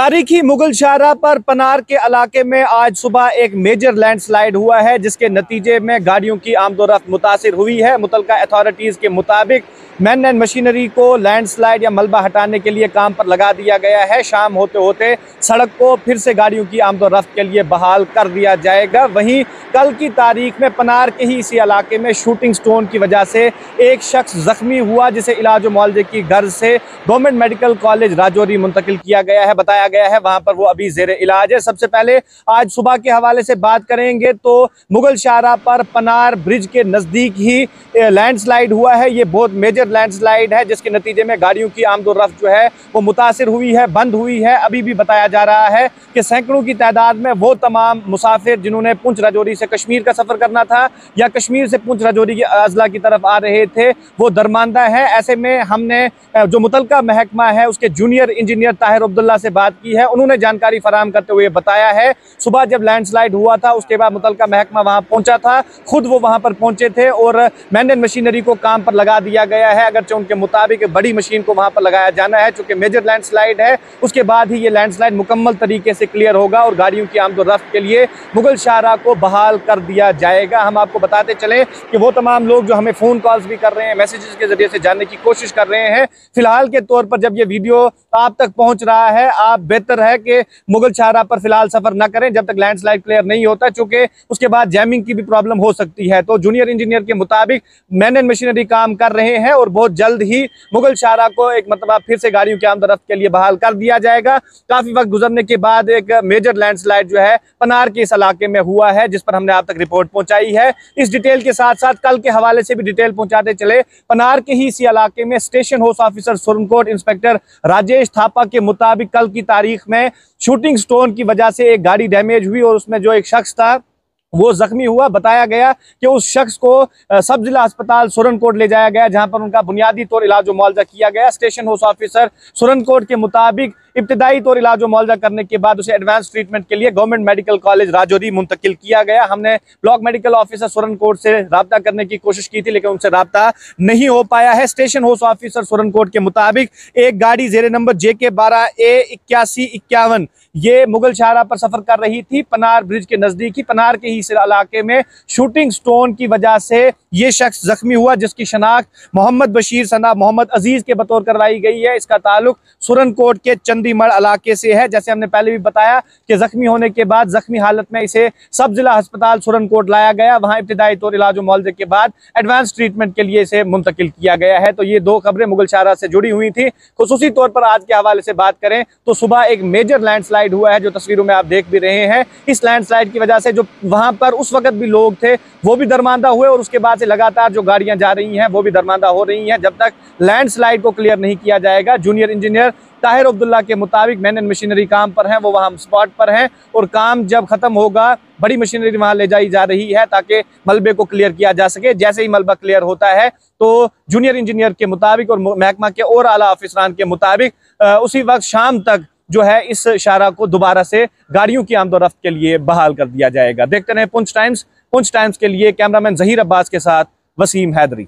तारीखी मुगल शाहरा पर पनार के इलाके में आज सुबह एक मेजर लैंडस्लाइड हुआ है, जिसके नतीजे में गाड़ियों की आमदोरफ्त मुतासर हुई है। मुतलका अथॉरिटीज़ के मुताबिक मैन एंड मशीनरी को लैंडस्लाइड या मलबा हटाने के लिए काम पर लगा दिया गया है। शाम होते होते सड़क को फिर से गाड़ियों की आमदोरफ्त के लिए बहाल कर दिया जाएगा। वहीं कल की तारीख में पनार के ही इसी इलाके में शूटिंग स्टोन की वजह से एक शख्स जख्मी हुआ, जिसे इलाज मुआवजे की गर्ज से गवर्नमेंट मेडिकल कॉलेज राजौरी मुंतकिल किया गया है। बताया गया है, वहाँ पर वो अभी जेर इलाज है। सबसे पहले आज सुबह के हवाले से बात करेंगे तो मुगल शाहरा पर पनार ब्रिज के नज़दीक ही लैंडस्लाइड हुआ है। ये बहुत मेजर लैंडस्लाइड है, जिसके नतीजे में गाड़ियों की आमदोरफ्त जो है, वो मुतासर हुई है, बंद हुई है। अभी भी बताया जा रहा है कि सैकड़ों की तादाद में वो तमाम मुसाफिर जिन्होंने पुंछ राजौरी से कश्मीर का सफ़र करना था या कश्मीर से पुंछ राजौरी की अजला की तरफ़ आ रहे थे, वो दरमानदा है। ऐसे में हमने जो मुतलका महकमा है, उसके जूनियर इंजीनियर ताहिर अब्दुल्ला से बात की है, उन्होंने जानकारी फराम करते हुए बताया है। सुबह जब लैंडस्लाइड हुआ था, उसके बाद मुतलका महकमा वहाँ पहुँचा था। खुद वो वहाँ पर पहुँचे थे और एंड मशीनरी को काम पर लगा दिया गया है। अगरचे उनके मुताबिक बड़ी मशीन को वहाँ पर लगाया जाना है, चूँकि मेजर लैंडस्लाइड है। उसके बाद ही ये लैंडस्लाइड मुकम्मल तरीके से क्लियर होगा और गाड़ियों की आमदोरफ्त के लिए मुगल शाहरा को बहाल कर दिया जाएगा। हम आपको बताते चलें कि वो तमाम लोग जो हमें फ़ोन कॉल्स भी कर रहे हैं मैसेजेस के ज़रिए से जानने की कोशिश कर रहे हैं। फ़िलहाल के तौर पर जब ये वीडियो आप तक पहुँच रहा है, आप बेहतर है कि मुगल शाहरा पर फ़िलहाल सफ़र न करें जब तक लैंडस्लाइड क्लियर नहीं होता, चूँकि उसके बाद जैमिंग की भी प्रॉब्लम हो सकती है। तो जूनियर इंजीनियर के मुताबिक मैन एंड मशीनरी काम कर रहे हैं और बहुत जल्द ही मुगल शाहरा को एक मतलब फिर से गाड़ियों की आमदरफ्त के लिए बहाल कर दिया जाएगा। काफ़ी वक्त गुजरने के बाद एक मेजर लैंडस्लाइड जो है पनार के इस इलाके में हुआ है, जिस पर हमने आप तक रिपोर्ट पहुंचाई है। इस डिटेल के साथ साथ कल के हवाले से भी डिटेल पहुंचाते चले। पनार के ही इसी इलाके में station house officer Surankote inspector Rajesh Thapa के मुताबिक कल की तारीख में शूटिंग स्टोन की वजह से एक गाड़ी डैमेज हुई और उसमें जो एक शख्स था, वो जख्मी हुआ। बताया गया कि उस शख्स को सब जिला अस्पताल सुरनकोट ले जाया गया, जहाँ पर उनका बुनियादी तौर इलाज मुआवजा किया गया। स्टेशन हाउस ऑफिसर सुरनकोट के मुताबिक इब्तदाई तौर इलाज मुआवजा करने के बाद उसे एडवांस ट्रीटमेंट के लिए गवर्नमेंट मेडिकल कॉलेज राजौरी मुंतकिल किया गया। हमने ब्लॉक मेडिकल ऑफिसर सुरनकोट से रबता करने की कोशिश की थी, लेकिन उनसे रबता नहीं हो पाया है। स्टेशन हाउस ऑफिसर सुरनकोट के मुताबिक एक गाड़ी जेर नंबर जे के बारह ए इक्यासी इक्यावन, ये मुगल शाहरा पर सफ़र कर रही थी। पनार ब्रिज के नज़दीक, पनार के ही इलाके में शूटिंग स्टोन की वजह से ये शख्स जख्मी हुआ, जिसकी शनाख्त मोहम्मद बशीर सना मोहम्मद अज़ीज़ के बतौर करवाई गई है। इसका ताल्लुक सुरनकोट के चंदीमढ़ इलाके से है। जैसे हमने पहले भी बताया कि जख्मी होने के बाद, जख्मी हालत में इसे सब जिला अस्पताल सुरनकोट लाया गया। वहाँ इब्तदाई तौर इलाज मुआवजे के बाद एडवांस ट्रीटमेंट के लिए इसे मुंतकिल किया गया है। तो ये दो खबरें मुगल शाहरा से जुड़ी हुई थी। खसूसी तौर पर आज के हवाले से बात करें तो सुबह एक मेजर लैंडस्लाइड हुआ है, जो तस्वीरों में आप देख भी रहे हैं। इस लैंडस्लाइड की वजह से जो वहाँ पर उस वक्त भी लोग थे, वो भी दरमानदा हुए और उसके बाद से लगातार जो गाड़ियाँ जा रही हैं, वो भी दरमानदा हो रही हैं। जब तक लैंडस्लाइड को क्लियर नहीं किया जाएगा, जूनियर इंजीनियर ताहिर अब्दुल्ला के मुताबिक मैन एंड मशीनरी काम पर हैं, वो वहाँ स्पॉट पर हैं और काम जब खत्म होगा, बड़ी मशीनरी वहाँ ले जाई जा रही है ताकि मलबे को क्लियर किया जा सके। जैसे ही मलबा क्लियर होता है तो जूनियर इंजीनियर के मुताबिक और महकमा के और आला ऑफिसरान के मुताबिक उसी वक्त शाम तक जो है इस शारा को दोबारा से गाड़ियों की आमदोरफ्त के लिए बहाल कर दिया जाएगा। देखते रहे पुंछ टाइम्स पुंछ टाइम्स के लिए कैमरामैन जहीर अब्बास के साथ वसीम हैदरी।